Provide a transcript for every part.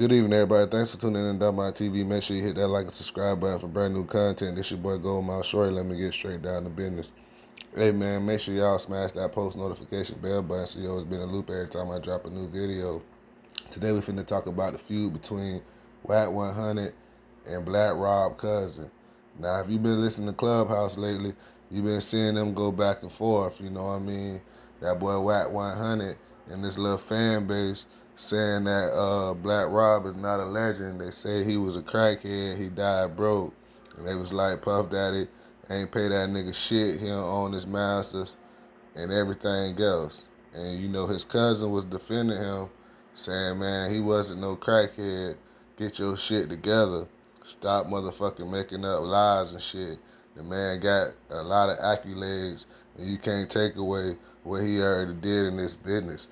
Good evening, everybody. Thanks for tuning in to my TV. Make sure you hit that like and subscribe button for brand new content. This your boy Goldmouth Shorty. Let me get straight down to business. Hey man, make sure y'all smash that post notification bell button so you always be in the loop every time I drop a new video. Today we're finna talk about the feud between Wack 100 and Black Rob Cousin. Now, if you've been listening to Clubhouse lately, you've been seeing them go back and forth. You know what I mean? That boy Wack 100 and this little fan base saying that uh, Black Rob is not a legend. They say he was a crackhead. He died broke. And they was like, Puff Daddy ain't pay that nigga shit. He don't own his masters and everything else. And you know his cousin was defending him, saying, man, he wasn't no crackhead. Get your shit together. Stop motherfucking making up lies and shit. The man got a lot of accolades, and you can't take away what he already did in this business.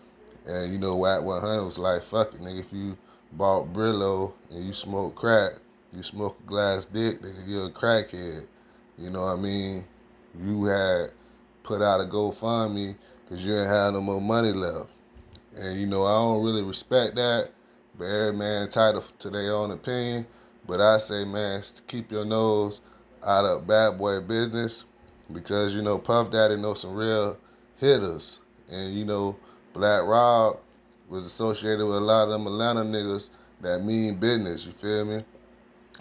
And you know, Wack 100 was like, fuck it, nigga. If you bought Brillo and you smoke crack, you smoke a glass dick, nigga, you're a crackhead. You know what I mean? You had put out a GoFundMe because you ain't had no more money left. And you know, I don't really respect that. But every man entitled to their own opinion. But I say, man, keep your nose out of bad boy business because you know Puff Daddy knows some real hitters, and you know Black Rob was associated with a lot of them Atlanta niggas that mean business, you feel me?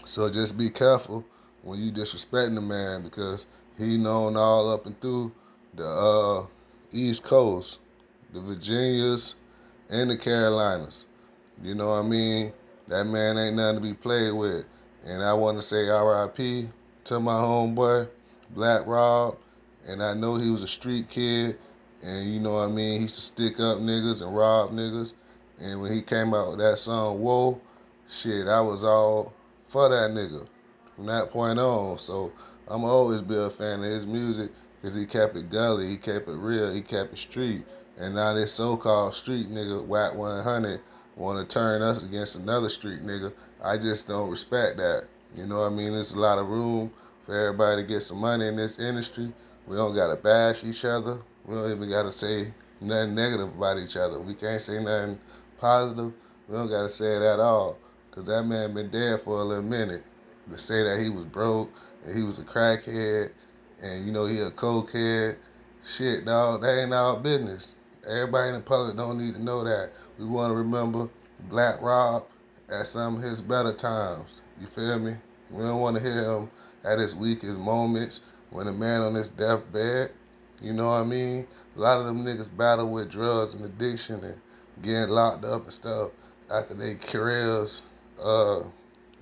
So just be careful when you disrespecting the man because he known all up and through the uh, East Coast, the Virginias, and the Carolinas. You know what I mean? That man ain't nothing to be played with. And I want to say RIP to my homeboy, Black Rob. And I know he was a street kid and you know what I mean? He used to stick up niggas and rob niggas. And when he came out with that song, Whoa, shit, I was all for that nigga from that point on. So I'm always be a fan of his music because he kept it gully, he kept it real, he kept it street. And now this so-called street nigga, Wack 100, want to turn us against another street nigga. I just don't respect that. You know what I mean? There's a lot of room for everybody to get some money in this industry. We don't got to bash each other. We don't even got to say nothing negative about each other. We can't say nothing positive. We don't got to say it at all. Because that man been dead for a little minute. To say that he was broke and he was a crackhead and, you know, he a cokehead, shit, dog, that ain't our business. Everybody in the public don't need to know that. We want to remember Black Rob at some of his better times. You feel me? We don't want to hear him at his weakest moments when a man on his deathbed you know what I mean? A lot of them niggas battle with drugs and addiction and getting locked up and stuff after their careers uh,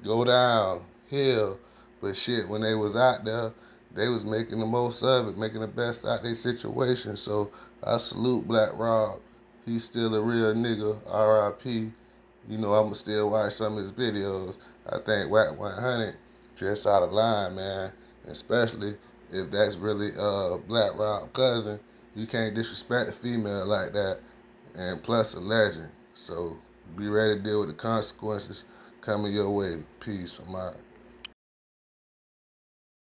go down hill. But shit, when they was out there, they was making the most of it, making the best out of their situation. So I salute Black Rob. He's still a real nigga, R.I.P. You know, I'ma still watch some of his videos. I think Wack 100 just out of line, man. Especially if that's really uh Black Rob cousin, you can't disrespect a female like that, and plus a legend. So be ready to deal with the consequences coming your way. Peace. Out.